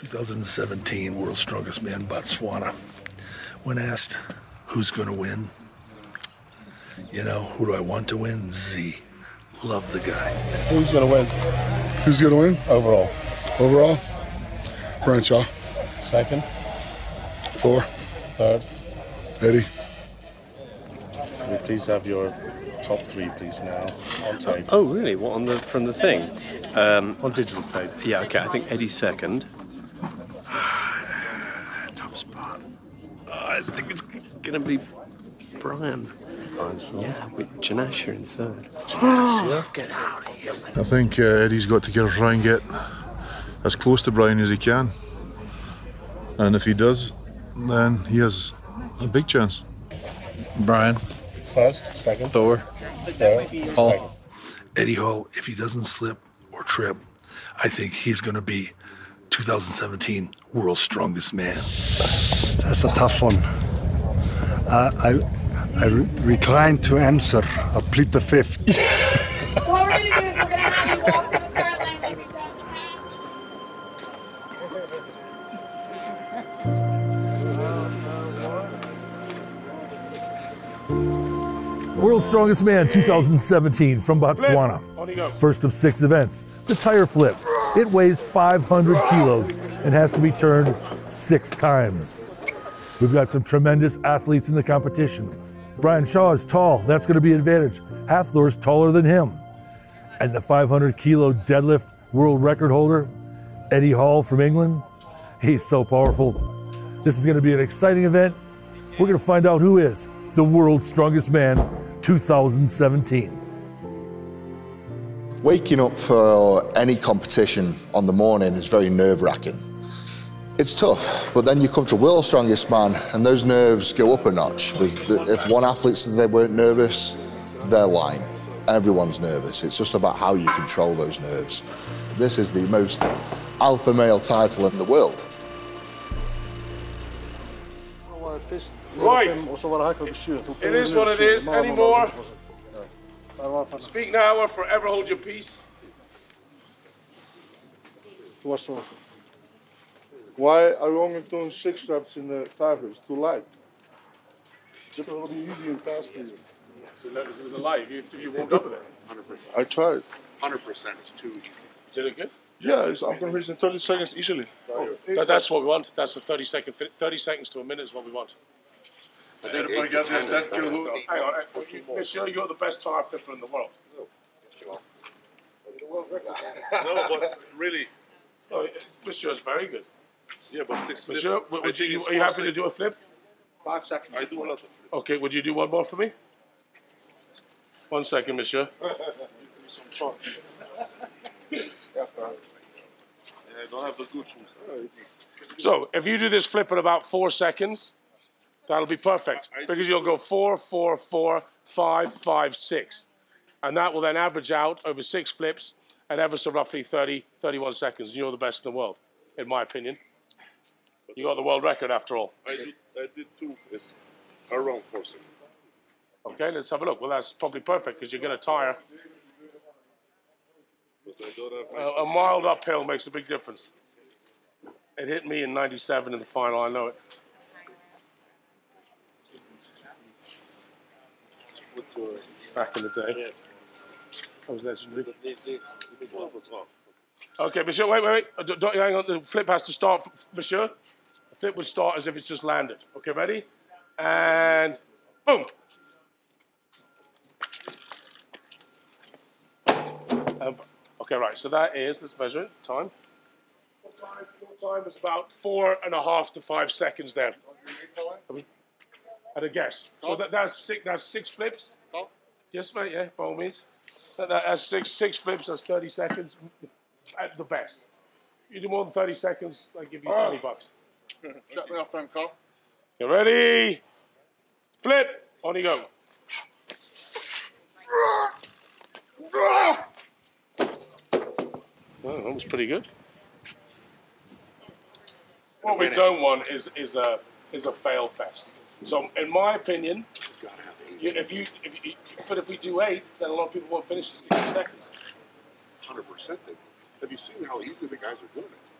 2017 World's Strongest Man, Botswana. When asked who's going to win, you know, who do I want to win? Z. Love the guy. Who's going to win Who's going to win overall? overall? Brian Shaw. Second, Thor. third. Eddie. Can we please have your top three, please, now on tape, Oh, really? What on the from the thing? Um, on digital tape? yeah. Okay. I think Eddie's second. Top spot. Uh, I think it's gonna be Brian. Yeah, with Janashia in third. I think uh, Eddie's got to get, try and get as close to Brian as he can. And if he does, then he has a big chance. Brian. First, second, Thor. third, Hall. second. Eddie Hall, if he doesn't slip or trip, I think he's going to be 2017 World's Strongest Man. That's a tough one. Uh, I, I re- recline to answer. I'll plead the fifth. So what we're gonna do is we're gonna have you walk to the start line like we've done in. World's Strongest Man 2017 from Botswana. First of six events, the tire flip. It weighs 500 kilos and has to be turned six times. We've got some tremendous athletes in the competition. Brian Shaw is tall, that's going to be an advantage. Hafthor's taller than him. And the 500 kilo deadlift world record holder, Eddie Hall from England, he's so powerful. This is going to be an exciting event. We're going to find out who is the world's strongest man 2017. Waking up for any competition on the morning is very nerve wracking. It's tough, but then you come to World's Strongest Man and those nerves go up a notch. If one athlete said they weren't nervous, they're lying. Everyone's nervous. It's just about how you control those nerves. This is the most alpha male title in the world. Right. It is what it is. Any more? Speak now or forever hold your peace. Why are you only doing six reps in the five reps? Too light. It will be easy and fast for you. It was a lie. You, you warmed up with it. I tried. Hundred percent is too easy. Did it good? Yeah, it's, I'm gonna reach in 30 seconds easily. Oh. That, that's what we want. That's a 30 second, 30 seconds to a minute is what we want. I think Everybody eight to got ten this? is That- better. hang on, hang on. You- Make sure you're the best tire flipper in the world. yes, you No, but really, Oh, Monsieur is very good. Yeah, but six flips. Monsieur, w- would you, are you happy to do a flip? Five seconds. I is do a lot of flips. Okay, would you do one more for me? One second, Monsieur. Yeah, I don't have the good shoes. So if you do this flip in about four seconds, that'll be perfect because you'll go four, four, four, five, five, six. And that will then average out over six flips at ever so roughly 30, 31 seconds. You're the best in the world, in my opinion. You got the world record after all. I did, I did two. It's around four seconds. Okay, let's have a look. Well, that's probably perfect because you're going to tire. But I don't have A, a mild uphill makes a big difference. It hit me in 97 in the final, I know it. Back in the day. That was legendary. Okay, monsieur, wait, wait, wait. Uh, Don't, hang on. The flip has to start, monsieur. Flip would start as if it's just landed. Okay, ready? And boom. Um, okay, right. So that is, let's measure it. Time. What time, what time was about four and a half to five seconds there. At a guess. So that, that's six. That's six flips. Yes, mate. Yeah, by all means. That, that, that's six six flips. That's thirty seconds at the best. You do more than thirty seconds, I give you twenty bucks. Shut me off then, Carl. You ready? Flip. On you go. Oh, that was pretty good. What we don't want is is a is a fail fest. So, in my opinion, you, if you if you, but if we do eight, then a lot of people won't finish in sixty seconds. Hundred percent. Have you seen how easy the guys are doing it?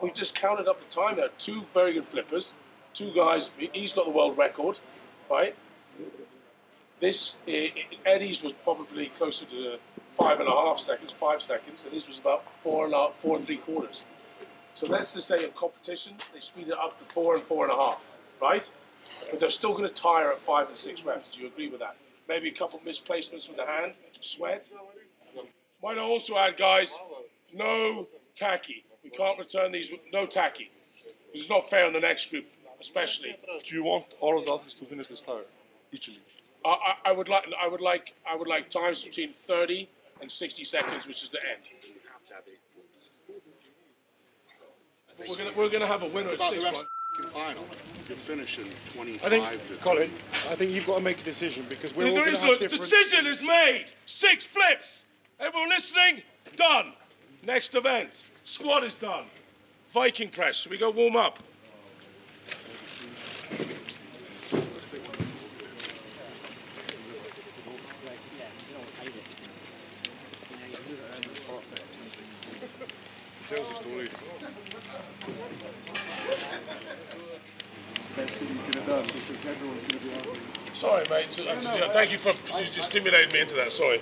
We've just counted up the time. There two very good flippers, two guys. He's got the world record, right? This Eddie's was probably closer to five and a half seconds, five seconds, and his was about four and a half, four and three quarters. So let's just say in competition they speed it up to four and four and a half, right? But they're still going to tire at five and six reps. Do you agree with that? Maybe a couple of misplacements with the hand, sweat. Might I also add, guys, no tacky. We can't return these. with No tacky. It's not fair on the next group, especially. Do you want all of the athletes to finish this tire? Eachly. I, I, I would like. I would like. I would like times between 30 and 60 seconds, which is the end. We're gonna we're gonna have a winner at six. the rest Brian. of the final. You're finishing 25 I think, Colin, I think you've got to make a decision because we're all There going is to have look. different... Decision is made. Six flips. Everyone listening? Done. Next event. Squat is done. Viking press. Should we go warm up? Sorry, mate. Thank you for stimulating me into that. Sorry.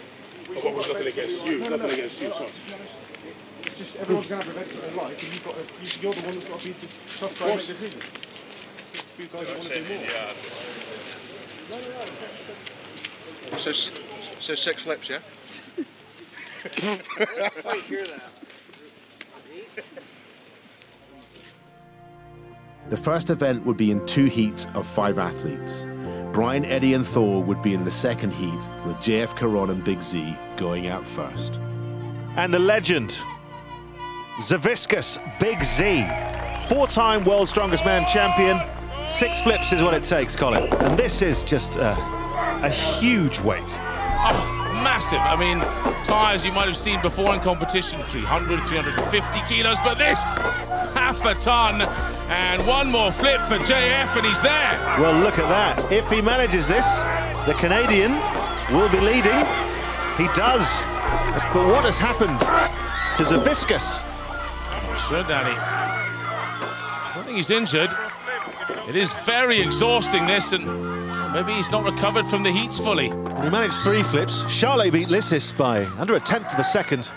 What was nothing against you? Nothing against you. Sorry. It's just everyone's going to have events that they like and you've got to, you- you're the one that's got to be the tough guy to make decisions. You guys want to do more. So, s- so six flips, yeah? The first event would be in two heats of five athletes. Brian, Eddie, and Thor would be in the second heat, with JF Caron and Big Z going out first. And the legend, Savickas Big Z, four-time World's Strongest Man champion. Six flips is what it takes, Colin. And this is just a, a huge weight. Oh, massive. I mean, tyres you might have seen before in competition 300, 350 kilos, but this, half a ton. And one more flip for JF, and he's there. Well, look at that. If he manages this, the Canadian will be leading. He does. But what has happened to Savickas? Sure, Danny. I think he's injured. It is very exhausting, this, and maybe he's not recovered from the heats fully. He managed three flips. Charlet beat Licis by under a tenth of a second.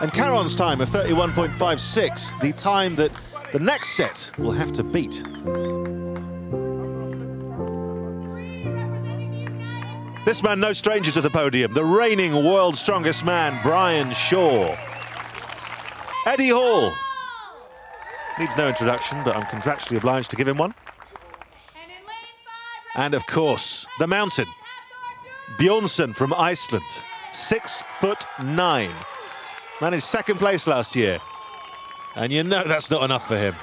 And Caron's time of 31.56, the time that the next set will have to beat. This man, no stranger to the podium, the reigning world's strongest man, Brian Shaw. Eddie Hall. Needs no introduction, but I'm contractually obliged to give him one. And of course, the mountain. Bjornsson from Iceland, six foot nine. Managed second place last year. And you know that's not enough for him.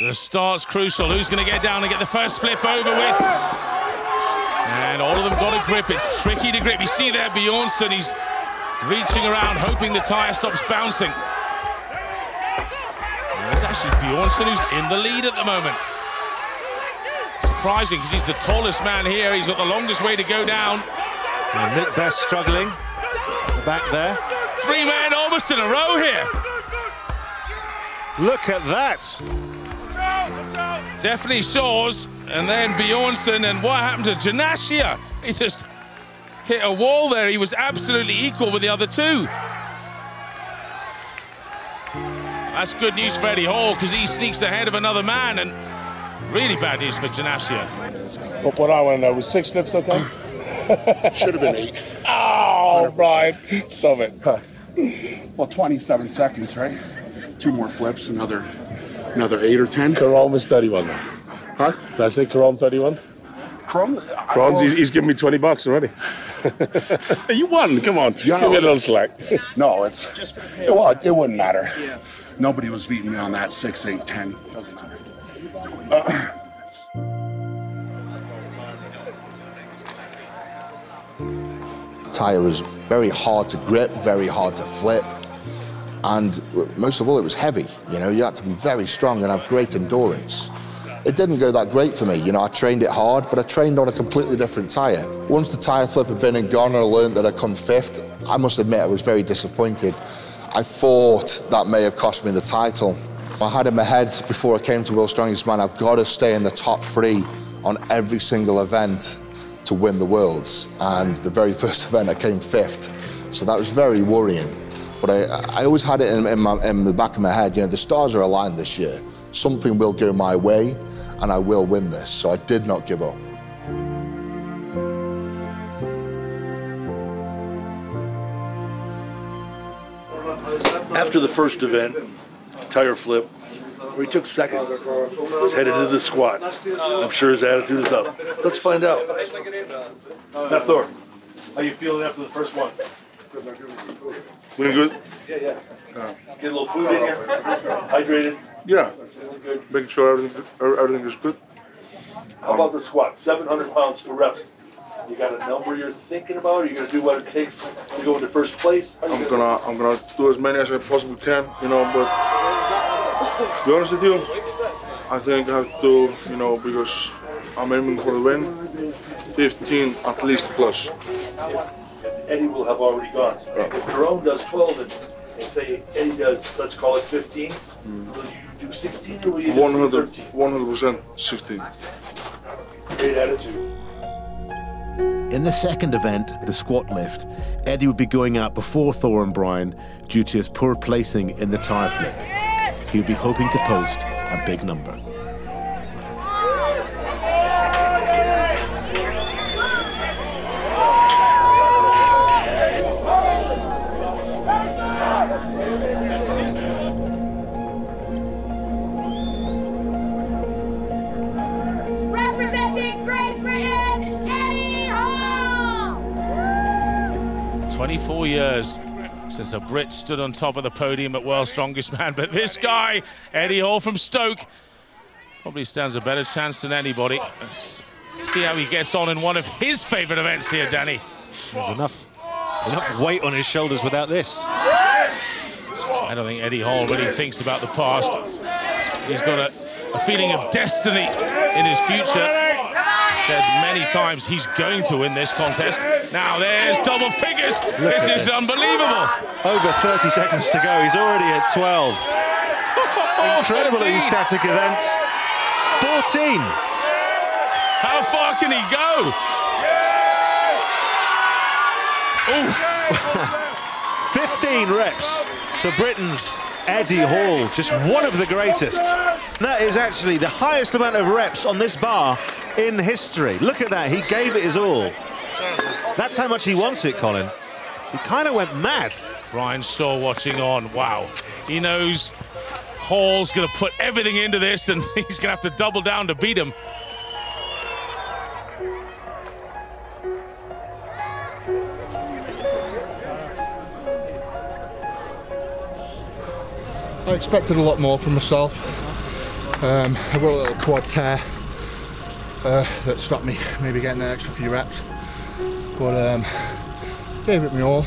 The start's crucial. Who's going to get down and get the first flip over with? And all of them got a grip. It's tricky to grip. You see there Bjornsson, he's reaching around, hoping the tyre stops bouncing. There's actually Bjornsson who's in the lead at the moment. Surprising because he's the tallest man here. He's got the longest way to go down. And Nick Best struggling at the back there. Three men almost in a row here. Look at that. Definitely Shaw's, and then Bjornsson, and what happened to Janashia? He just hit a wall there. He was absolutely equal with the other two. That's good news for Eddie Hall because he sneaks ahead of another man, and really bad news for Janashia. But what I want to know was six flips okay? Should have been eight. Oh, Brian, stop it. Well, 27 seconds, right? Two more flips, another another eight or ten. Caron was 31. Huh? Did I say Caron 31? Crum? Caron's, he's, he's giving me 20 bucks already. you won, come on. Yeah, Give me a little slack. No, it's it, well, it wouldn't matter. Yeah. Nobody was beating me on that six, eight, ten. Doesn't matter. Uh, Tyre was very hard to grip, very hard to flip, and most of all, it was heavy. You know, you had to be very strong and have great endurance. It didn't go that great for me. You know, I trained it hard, but I trained on a completely different tyre. Once the tyre flip had been and gone and I learned that I'd come fifth, I must admit I was very disappointed. I thought that may have cost me the title. I had in my head before I came to World's Strongest Man, I've got to stay in the top three on every single event to win the Worlds. And the very first event I came fifth. So that was very worrying. But I, I always had it in, in, my, in the back of my head, you know, the stars are aligned this year. Something will go my way and I will win this. So I did not give up. After the first event, tire flip, where he took second, he's headed into the squat. I'm sure his attitude is up. Let's find out. Now, Thor, how you feeling after the first one? Feeling good? Yeah, yeah. Get a little food in you, hydrated. Yeah. Feeling good. Making sure everything everything is good. How about the squat? 700 pounds for reps. You got a number you're thinking about? Are you going to do what it takes to go into first place? I'm gonna I'm gonna do as many as I possibly can, you know. But to be honest with you, I think I have to, you know, because I'm aiming for the win. 15 at least plus. If Eddie will have already gone. If Jerome does 12 and, and say Eddie does, let's call it 15, mm-hmm. will you do 16 or will you do 100 13? 100% 16. Great attitude. In the second event, the squat lift, Eddie would be going out before Thor and Brian due to his poor placing in the tire flip. He would be hoping to post a big number. Years since a Brit stood on top of the podium at World's Strongest Man. But this guy, Eddie Hall from Stoke, probably stands a better chance than anybody. Let's see how he gets on in one of his favourite events here, Danny. There's enough, enough weight on his shoulders without this. I don't think Eddie Hall really thinks about the past. He's got a, a feeling of destiny in his future. Said many times he's going to win this contest. Now there's double figures. Look this is this. unbelievable. Over 30 seconds to go. He's already at 12. Incredible these static events. 14. How far can he go? Oof. 15 reps for Britain's Eddie Hall, just one of the greatest. That is actually the highest amount of reps on this bar in history. Look at that, he gave it his all. That's how much he wants it, Colin. He kind of went mad. Brian Shaw watching on. Wow. He knows Hall's going to put everything into this and he's going to have to double down to beat him. I expected a lot more from myself. Um, I've got a little quad tear uh, that stopped me maybe getting an extra few reps. But um, gave it me all.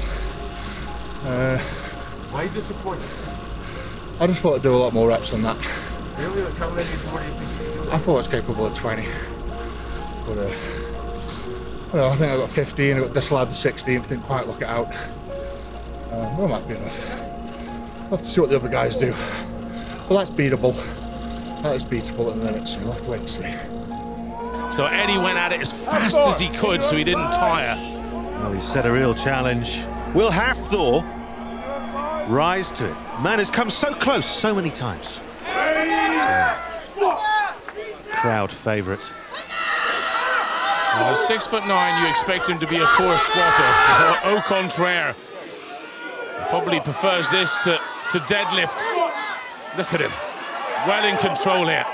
Uh, Why are you disappointed? I just thought I'd do a lot more reps than that. Really? Like, how many more do you think you do? I thought I was capable of 20. But uh, I, know, I think I got 15, I got disallowed the 16th, didn't quite look it out. Um, well, might be enough. I'll have to see what the other guys do. But that's beatable. That is beatable at the minute, so you'll have to wait and see. So Eddie went at it as fast as he could so he didn't tire. Well, he set a real challenge. Will Thor rise to it? Man has come so close so many times. Crowd favourite. And at six foot nine, you expect him to be a poor squatter. Au contraire. Probably prefers this to, to deadlift. Look at him. Well in control here.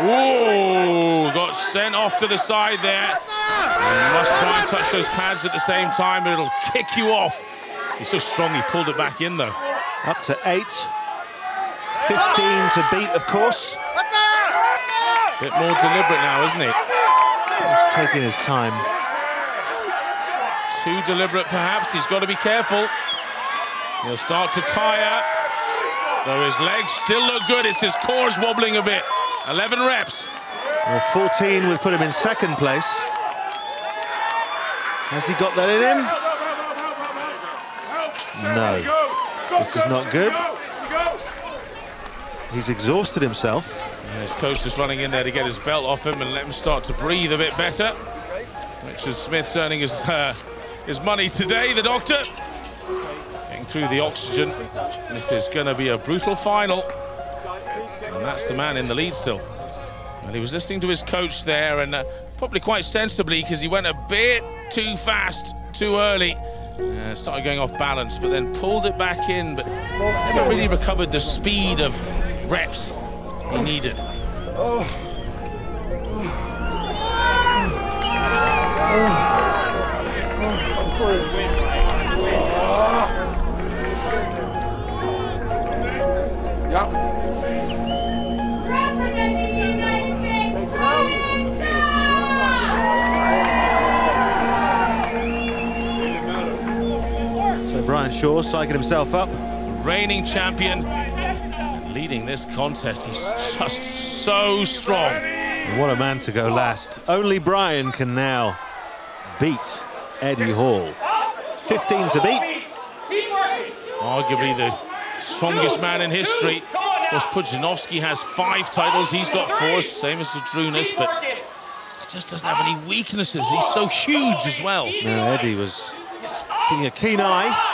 Ooh, got sent off to the side there. And must try and touch those pads at the same time, but it'll kick you off. He's so strong, he pulled it back in, though. Up to eight. 15 to beat, of course. Bit more deliberate now, isn't he? He's taking his time. Too deliberate, perhaps. He's got to be careful. He'll start to tire. Though his legs still look good. It's his core's wobbling a bit. 11 reps. Well, 14 would put him in second place. Has he got that in him? No. This is not good. He's exhausted himself. And his coach is running in there to get his belt off him and let him start to breathe a bit better. Richard Smith earning his, uh, his money today, the doctor. Getting through the oxygen. This is going to be a brutal final. And that's the man in the lead still. And he was listening to his coach there and uh, probably quite sensibly because he went a bit too fast, too early. Uh, started going off balance, but then pulled it back in, but never really recovered the speed of reps he needed. Oh. So Brian Shaw psyching himself up. Reigning champion, leading this contest. He's just so strong. What a man to go last. Only Brian can now beat Eddie Hall. 15 to beat. Arguably the strongest man in history. Of course, Pudzianowski has five titles. He's got four, same as Zydrunas, but he just doesn't have any weaknesses. He's so huge as well. No, Eddie was keeping a keen eye.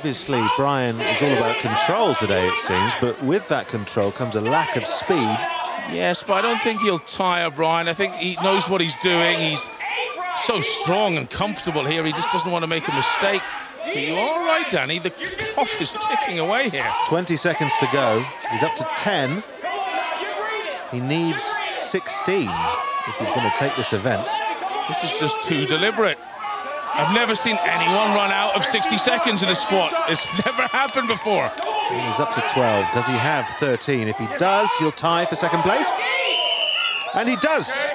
Obviously, Brian is all about control today, it seems, but with that control comes a lack of speed. Yes, but I don't think he'll tire Brian. I think he knows what he's doing. He's so strong and comfortable here. He just doesn't want to make a mistake. But you are right, Danny. The clock is ticking away here. 20 seconds to go. He's up to 10. He needs 16 if he's going to take this event. This is just too deliberate. I've never seen anyone run out of 60 seconds in a squat. It's never happened before. He's up to 12. Does he have 13? If he does, he'll tie for second place. And he does.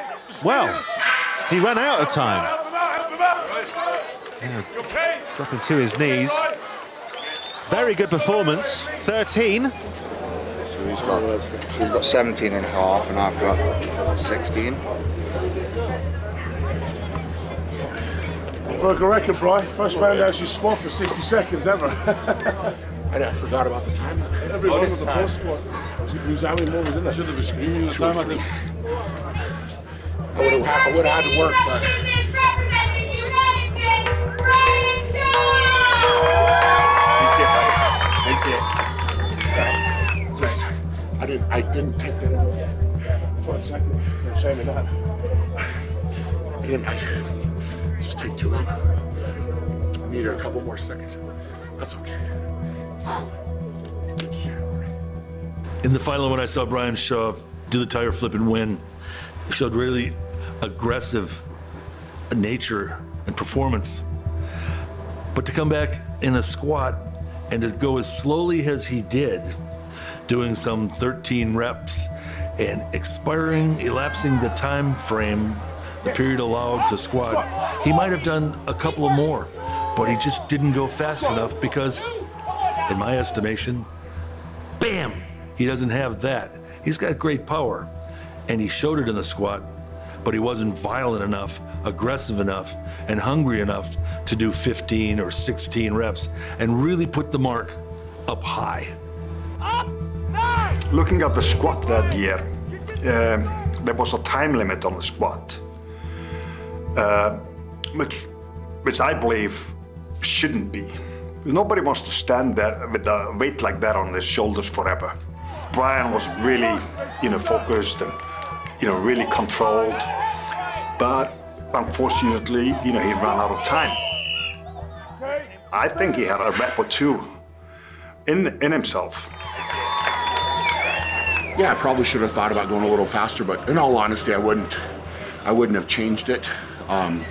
Well, he ran out of time. Now, dropping to his knees. Very good performance. 13. So he's got, so he's got 17 and a half, and I've got 16. Broke a record, Brian. First man to actually squat for 60 seconds ever. I forgot about the time. Everyone oh, was a post squat. He was how many more was in there? Should have been screaming the time, I think. I would have had, I would have had to work, but just, I didn't I didn't take that. One second. It's a shame of that. I didn't. I just take too long. I needed a couple more seconds. That's okay. In the final, when I saw Brian Shaw do the tire flip and win, he showed really aggressive nature and performance. But to come back in the squat and to go as slowly as he did, doing some 13 reps and expiring, elapsing the time frame, the period allowed to squat, he might have done a couple of more, but he just didn't go fast enough because, in my estimation, bam, he doesn't have that. He's got great power, and he showed it in the squat, but he wasn't violent enough, aggressive enough, and hungry enough to do 15 or 16 reps and really put the mark up high. Looking at the squat that year, um, there was a time limit on the squat, uh, which, which I believe shouldn't be. Nobody wants to stand there with a weight like that on his shoulders forever. Brian was really, you know, focused and, you know, really controlled. But unfortunately, you know, he ran out of time. I think he had a rep or two in, in himself. Yeah, I probably should have thought about going a little faster, but in all honesty, I wouldn't. I wouldn't have changed it um,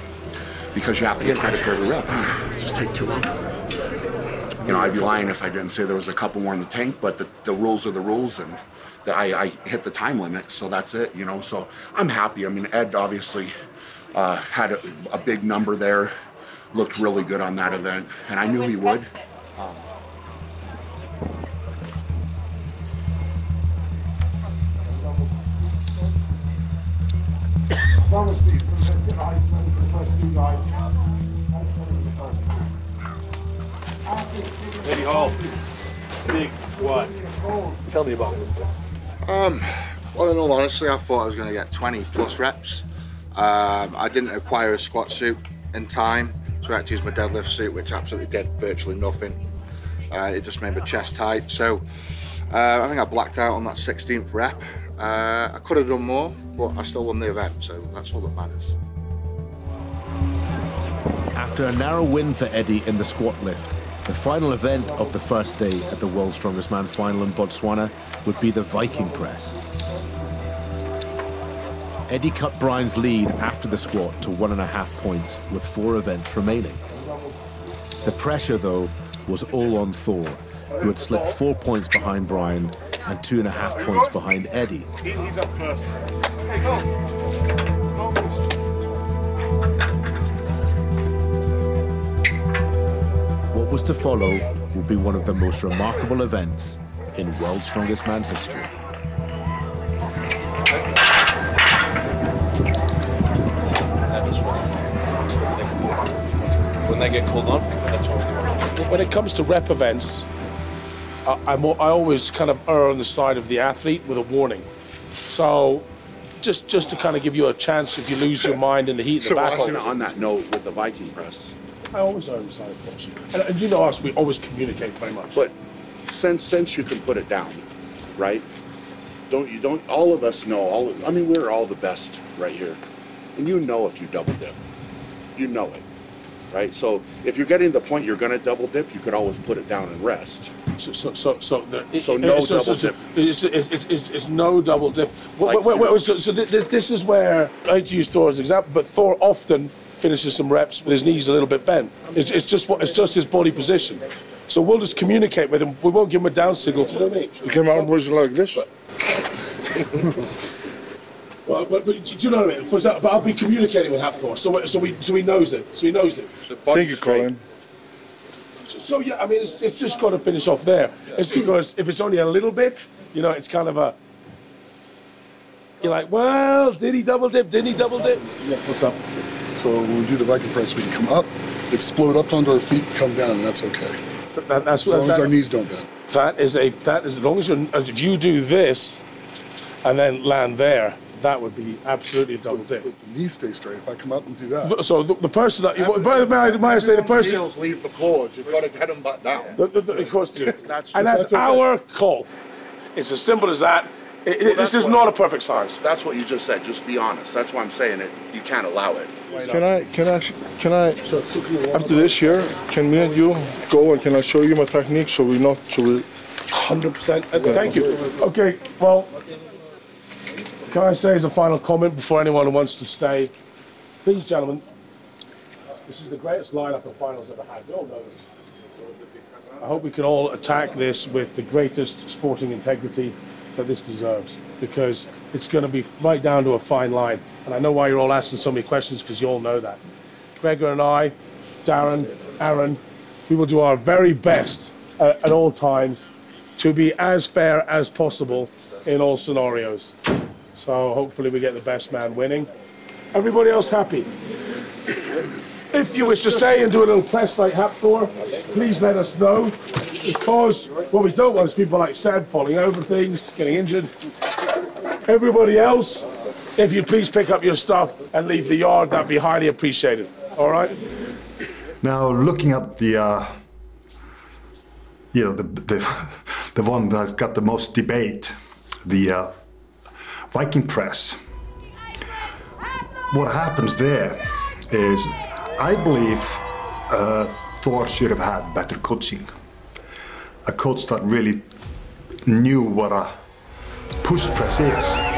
because you have to get credit for every rep. Just take too long. You know, I'd be lying if I didn't say there was a couple more in the tank, but the, the rules are the rules, and the, I, I, hit the time limit, so that's it. You know, so I'm happy. I mean, Ed obviously uh, had a, a, big number there, looked really good on that event, and I knew he would. Um, Eddie Hall, big squat. Tell me about it. Um, well, in all honesty, I thought I was going to get 20 plus reps. Um, I didn't acquire a squat suit in time, so I had to use my deadlift suit, which absolutely did virtually nothing. Uh, it just made my chest tight. So uh, I think I blacked out on that 16th rep. Uh, I could have done more, but I still won the event, so that's all that matters. After a narrow win for Eddie in the squat lift, the final event of the first day at the World's Strongest Man final in Botswana would be the Viking press. Eddie cut Brian's lead after the squat to one and a half points with four events remaining. The pressure, though, was all on Thor, who had slipped four points behind Brian and two and a half points behind Eddie. He's up first. Was to follow would be one of the most remarkable events in World's Strongest Man history. When they get called on, that's what we do. When it comes to rep events, I, I'm, I always kind of err on the side of the athlete with a warning. So, just just to kind of give you a chance if you lose your mind in the heat of So the battle. on, on that note, with the Viking press, I always on the side of caution. And, and you know us, we always communicate very much. But since since you can put it down, right? Don't you don't all of us know all I mean we're all the best right here. And you know if you double dip. You know it. Right? So if you're getting the point you're gonna double dip, you could always put it down and rest. So so so so, the, So no so, double so, dip. It's, it's, it's, it's, no double dip. Wait, Like wait, wait, zero. so so this, this- this is where I hate to use Thor as an example, but Thor often finishes some reps with his knees a little bit bent. It's, it's just what it's just his body position. So we'll just communicate with him. We won't give him a down signal. You know what I mean? You came out and like this. Well, but, but do you know what I mean? For example, but I'll be communicating with Hafthor, so so we so he knows it. So he knows it. Thank you, Colin. So, so yeah, I mean, it's, it's just got to finish off there. It's because if it's only a little bit, you know, it's kind of a. You're like, well, did he double dip? Did he double dip? Yeah, what's up? So when we do the Viking press, we can come up, explode up onto our feet, come down, and that's okay. That, that's As long as our knees don't bend. That is a that is as long as you as if you do this, and then land there, that would be absolutely a double dip. But The knees stay straight. If I come up and do that, So the, the person that you, but may I, may I say the person Heels leave the floors. You've got to get them back down. The, the, the, of course you do. That's and that's that's okay. our call. It's as simple as that. It- it- Well, this is what- not a perfect science. That's what you just said. Just be honest. That's why I'm saying it. You can't allow it. Can I, can I, can I, after this here, can me and you go and can I show you my technique so we not, so we. Hundred percent. Uh, Thank you. Okay. Well, can I say as a final comment before anyone wants to stay, please, gentlemen, this is the greatest lineup of finals ever had. We all know this. I hope we can all attack this with the greatest sporting integrity that this deserves, because it's going to be right down to a fine line. And I know why you're all asking so many questions, because you all know that. Gregor and I, Darren, Aaron, we will do our very best uh, at all times to be as fair as possible in all scenarios. So hopefully we get the best man winning. Everybody else happy? If you wish to stay and do a little press like Hafthor, please let us know. Because what we don't want is people like Sad falling over things, getting injured. Everybody else, if you please pick up your stuff and leave the yard, that'd be highly appreciated. All right? Now, looking at the, uh, you know, the, the, the one that's got the most debate, the uh, Viking press. What happens there is, I believe uh, Thor should have had better coaching. A coach that really knew what a push press is.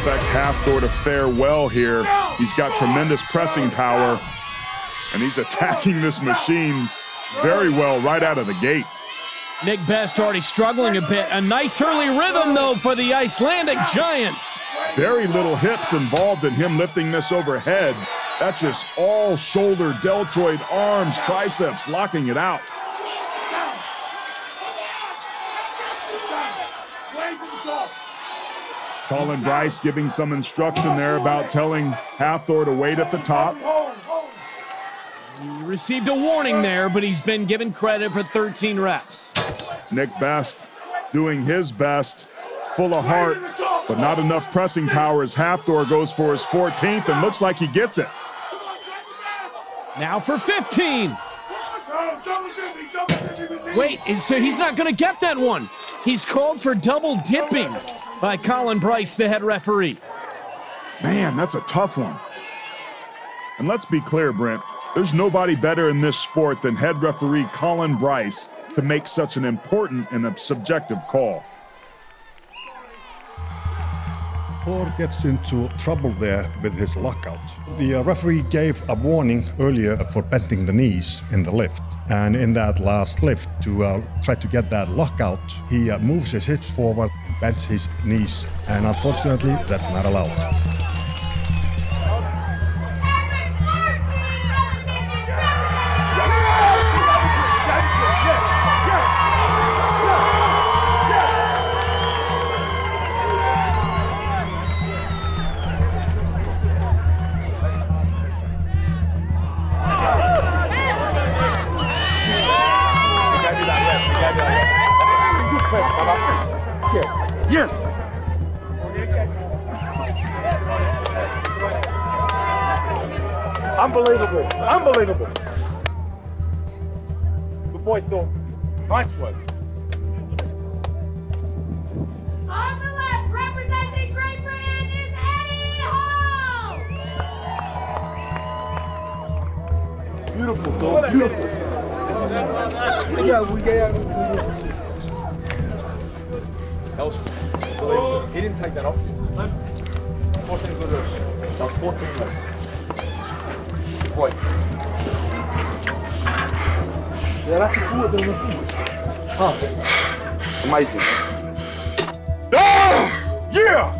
Expect Hafthor to fare well here. He's got tremendous pressing power, and he's attacking this machine very well right out of the gate. Nick Best already struggling a bit. A nice early rhythm, though, for the Icelandic Giants. Very little hips involved in him lifting this overhead. That's just all shoulder, deltoid, arms, triceps, locking it out. Colin Bryce giving some instruction there about telling Hafthor to wait at the top. He received a warning there, but he's been given credit for 13 reps. Nick Best doing his best, full of heart, but not enough pressing power as Hafthor goes for his 14th and looks like he gets it. Now for 15. Wait, so he's not going to get that one. He's called for double dipping by Colin Bryce, the head referee. Man, that's a tough one. And let's be clear, Brent, there's nobody better in this sport than head referee Colin Bryce to make such an important and a subjective call. Thor gets into trouble there with his lockout. The uh, referee gave a warning earlier for bending the knees in the lift. And in that last lift, to uh, try to get that lockout, he uh, moves his hips forward, and bends his knees. And unfortunately, that's not allowed. Yes. Yes. Unbelievable. Unbelievable. Good boy, Thor. Nice work. On the left, representing Great Britain is Eddie Hall. Beautiful, Thor. Beautiful. Yeah, we get That was unbelievable. He didn't take that off you. 14 good reps. That was 14 reps. Good boy. Yeah, that's a good one. Huh. Amazing. Ah! Yeah!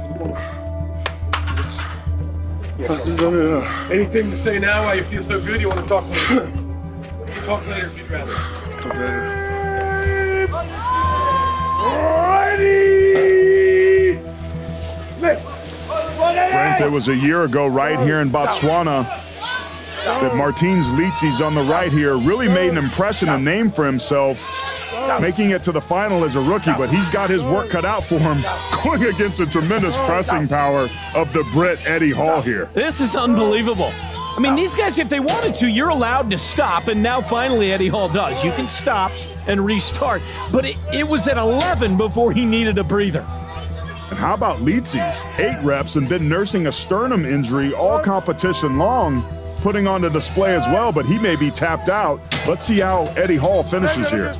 Anything to say now why you feel so good? You want to talk later? we can talk later if you'd rather. Talk later. Ready! Brent, it was a year ago right here in Botswana that Martins Licis on the right here really made an impression, a name for himself, making it to the final as a rookie, but he's got his work cut out for him going against the tremendous pressing power of the Brit Eddie Hall here. This is unbelievable. I mean, these guys, if they wanted to, you're allowed to stop, and now finally Eddie Hall does. You can stop and restart, but it, it was at 11 before he needed a breather. And how about Licis? Eight reps and then nursing a sternum injury all competition long, putting on the display as well, but he may be tapped out. Let's see how Eddie Hall finishes here.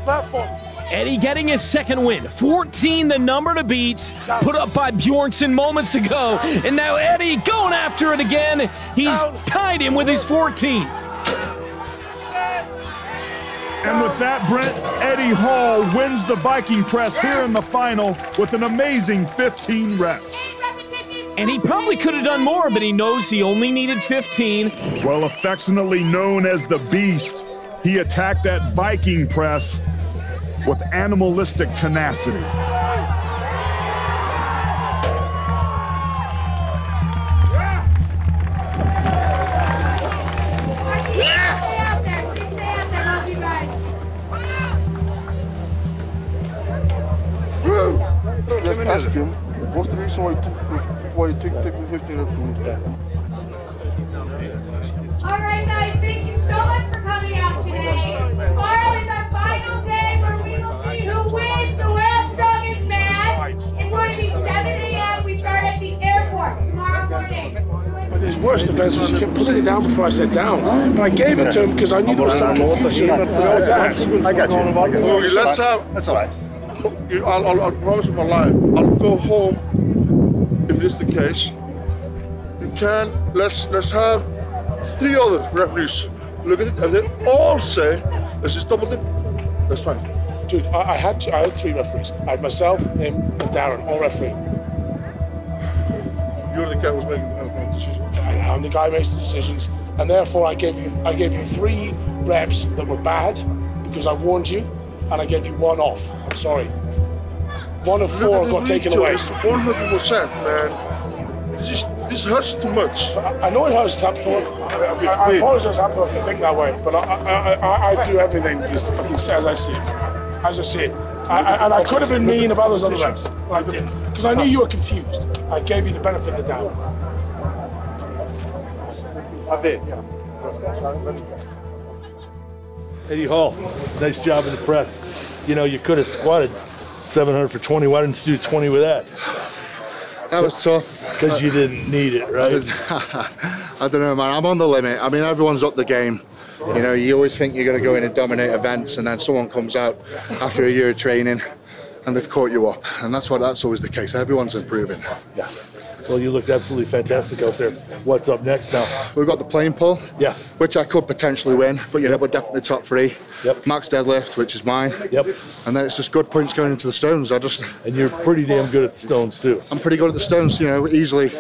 Eddie getting his second win. 14, the number to beat, put up by Bjornsson moments ago. And now Eddie going after it again. He's tied him with his 14th. And with that, Brent, Eddie Hall wins the Viking press here in the final with an amazing 15 reps. And he probably could have done more, but he knows he only needed 15. Well, affectionately known as the Beast, he attacked that Viking press with animalistic tenacity. Him, what's the reason why you took, why you took, took 15 reps from his back? All right, guys, thank you so much for coming out today. Tomorrow is our final day where we will see who wins the world's strongest man. It's going to be 7 a.m. We start at the airport tomorrow morning. But his worst offense was he kept putting it down before I sat down. But I gave it to him because I knew there was some confusion with that. I got you. Okay, let's have. That's all right. I'll, I'll, I'll promise you my life. I'll go home if this is the case. You can let's let's have three other referees look at it and they all say Let's just double dip. That's fine. Dude, I, I had to, I had three referees. I had myself, him, and Darren, all refereeing. You're the guy who's making the decision. I, I'm the guy who makes the decisions, and therefore I gave you I gave you three reps that were bad because I warned you, and I gave you one off. I'm sorry. One of four got taken away. One hundred percent, man. This is this hurts too much. I, I know it hurts, Hafthor. I, I, I apologize, Hafthor, if you think that way, but I, I, I, I do everything just fucking as I see it. As I see it. And I could have been mean about those other reps, but I didn't. Because I knew you were confused. I gave you the benefit of the doubt. I did. Eddie Hall, nice job in the press. You know, you could have squatted 700 for 20. Why didn't you do 20 with that? That was tough. Because you didn't need it, right? I don't know, man. I'm on the limit. I mean, everyone's up the game. You know, you always think you're going to go in and dominate events, and then someone comes out after a year of training, and they've caught you up. And that's what that's always the case. Everyone's improving. Yeah. Well, you looked absolutely fantastic out there. What's up next now? We've got the plane pull, yeah, which I could potentially win, but you know, we're definitely top three. Yep. Max deadlift, which is mine. Yep. And then it's just good points going into the stones. I just. And you're pretty damn good at the stones too. I'm pretty good at the stones. You know, easily.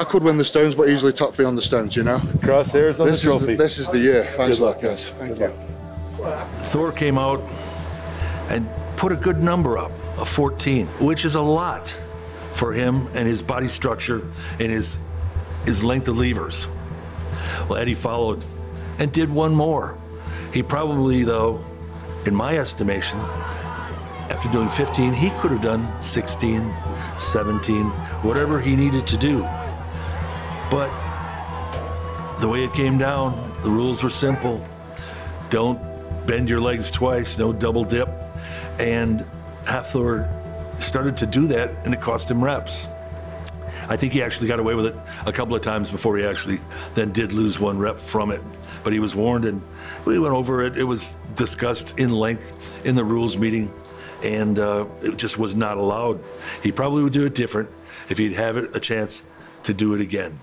I could win the stones, but easily top three on the stones. You know. Crosshairs on this the Is trophy. the, this is the year. Thanks Good a luck, lot, guys. Thank you. Thor came out and put a good number up, a 14, which is a lot for him and his body structure and his his length of levers. Well, Eddie followed and did one more. He probably, though, in my estimation, after doing 15, he could have done 16, 17, whatever he needed to do. But the way it came down, the rules were simple. Don't bend your legs twice, no double dip. And Hafthor started to do that, and it cost him reps. I think he actually got away with it a couple of times before he actually then did lose one rep from it. But he was warned, and we went over it. It was discussed in length in the rules meeting, and uh, it just was not allowed. He probably would do it different if he'd have it, a chance to do it again.